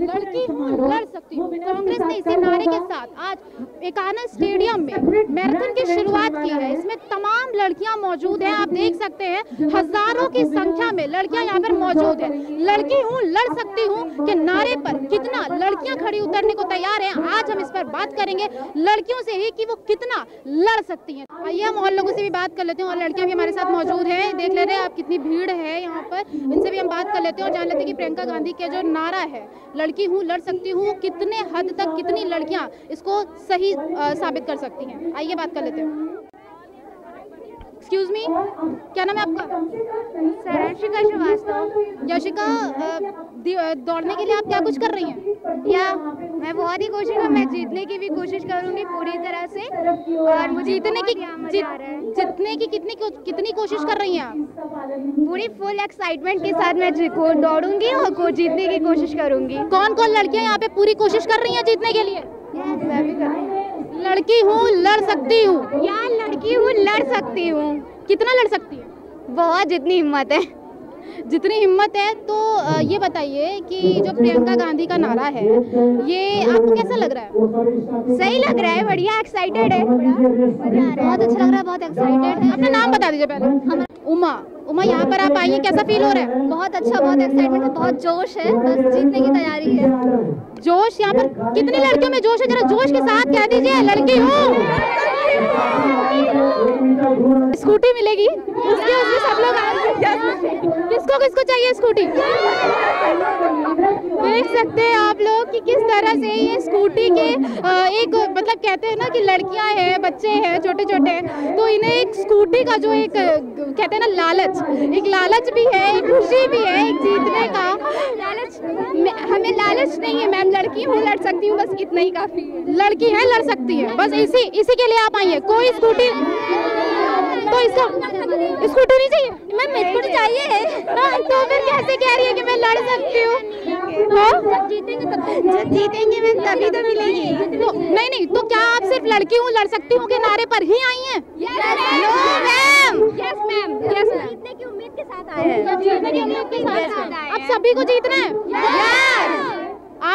लड़की हूँ लड़ सकती हूँ। कांग्रेस ने इसी नारे के साथ। आज एकाना स्टेडियम में मैराथन की शुरुआत की है। इसमें तमाम लड़कियाँ मौजूद हैं। आप देख सकते हैं हज़ारों की संख्या में लड़कियाँ यहाँ पर मौजूद हैं। लड़की हूँ लड़ सकती हूँ के नारे पर कितना लड़कियाँ खड़ी उतरने को तैयार है। आज हम इस पर बात करेंगे लड़कियों से ही कि वो कितना लड़ सकती है। आइए हम और लोगों से भी बात कर लेते हैं और लड़कियाँ भी हमारे साथ मौजूद हैं। देख ले रहे हैं आप कितनी भीड़ है यहाँ पर। इनसे भी हम बात कर लेते हैं और जान लेते हैं कि प्रियंका गांधी का जो नारा है लड़की हूँ, लड़ सकती हूँ, कितने हद तक कितनी लड़कियाँ इसको सही साबित कर सकती हैं। आइए बात कर लेते हैं। क्या नाम है आपका? सरंशिका श्रीवास्तव। यशिका दौड़ने के लिए आप क्या कुछ कर रही हैं? या मैं बहुत ही कोशिश मैं जीतने की भी कोशिश करूँगी पूरी तरह से। और मुझे जीतने की जीतने की कितनी कितनी कोशिश कर रही हैं आप? पूरी फुल एक्साइटमेंट के साथ मैं दौड़ूँगी और को जीतने की कोशिश करूँगी। कौन कौन लड़कियाँ यहाँ पे पूरी कोशिश कर रही हैं जीतने के लिए? मैं भी कर रही हूँ। लड़की हूँ लड़ सकती हूँ। यार लड़की हूँ लड़ सकती हूँ। कितना लड़ सकती है? बहुत जितनी हिम्मत है। जितनी हिम्मत है तो ये बताइए कि जो प्रियंका गांधी का नारा है ये आपको कैसा लग रहा है? सही लग रहा है बढ़िया एक्साइटेड है। बहुत अच्छा लग रहा है बहुत एक्साइटेड है। अपना नाम बता दीजिए पहले। उमा उमा यहाँ पर आप आई हैं कैसा फील हो रहा है? बहुत अच्छा बहुत एक्साइटमेंट है बहुत जोश है बस जीतने की तैयारी है। जोश यहाँ पर कितनी लड़कियों में जोश है? जरा जोश के साथ कह दीजिए लड़की हूँ। स्कूटी मिलेगी? उसके उसमें सब लोग किसको किसको चाहिए स्कूटी? देख सकते हैं आप लोग कि किस तरह से ये स्कूटी के एक मतलब कहते हैं ना कि लड़कियाँ हैं बच्चे हैं छोटे छोटे तो इन्हें एक स्कूटी का जो एक कहते हैं ना लालच एक लालच भी है एक खुशी भी है एक जीतने का। लालच? हमें लालच नहीं है मैम लड़की हूँ लड़ सकती हूँ बस इतना ही काफ़ी है। लड़की है लड़ सकती है। बस इसी इसी के लिए आप आई है कोई स्कूटी तो इसका स्कूटी नहीं चाहिए? मैम स्कूटी चाहिए। हाँ, तो फिर कैसे कह रही है कि मैं लड़ सकती हूँ? हाँ? जब जीतेंगे तब जब जीतेंगे मैम तभी तो मिलेगी। तो नहीं नहीं तो क्या आप सिर्फ़ लड़की हूँ लड़ सकती हूँ के नारे पर ही आई हैं? No ma'am yes ma'am yes ma'am जीतने की उम्मीद के साथ आए हैं. अब सभी को जीतना है.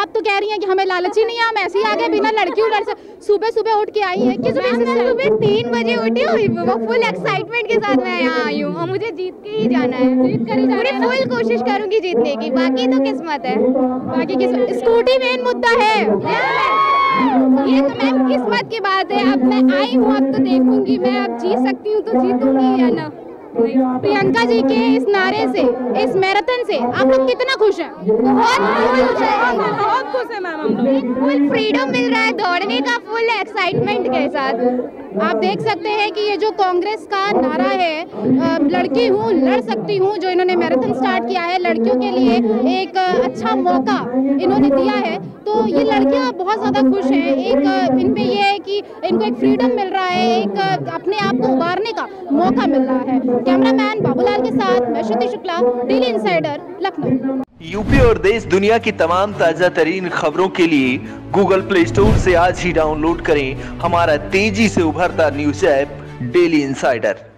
आप तो कह रही हैं कि हमें लालच ही नहीं है हम ऐसे ही आगे बिना लड़की लड़ सक सुबह सुबह उठ के आई है किस मैम मैं सुबह तीन बजे उठी हुई वो फुल एक्साइटमेंट के साथ मैं यहाँ आई हूँ। और मुझे जीत के ही जाना है। जीत कर ही पूरी फुल कोशिश करूँगी जीतने की बाकी तो किस्मत है। बाकी किस्मत स्कूटी मेन मुद्दा है। ये तो मैम किस्मत की बात है। अब मैं आई हूँ अब तो देखूँगी। मैं अब जीत सकती हूँ तो जीतूँगी या ना? प्रियंका जी के इस नारे से इस मैराथन से आप लोग कितना खुश हैं? बहुत खुश है। बहुत खुश है मैम हम लोग। फुल फ्रीडम मिल रहा है दौड़ने का फुल एक्साइटमेंट के साथ। आप देख सकते हैं कि ये जो कांग्रेस का नारा है लड़की हूँ लड़ सकती हूँ जो इन्होंने मैराथन स्टार्ट किया है लड़कियों के लिए एक अच्छा मौका इन्होंने दिया है। तो ये लड़कियाँ बहुत ज़्यादा खुश हैं। एक इनमें ये है कि इनको एक फ्रीडम मिल रहा है एक अपने आप को उबारने का मौका मिल रहा है। कैमरामैन बाबूलाल के साथ मैं Shruti Shukla, daily insider Lucknow. UP और देश दुनिया की तमाम ताज़ा तरीन खबरों के लिए गूगल प्ले स्टोर से आज ही डाउनलोड करें हमारा तेज़ी से उभरता न्यूज़ ऐप, डेली इंसाइडर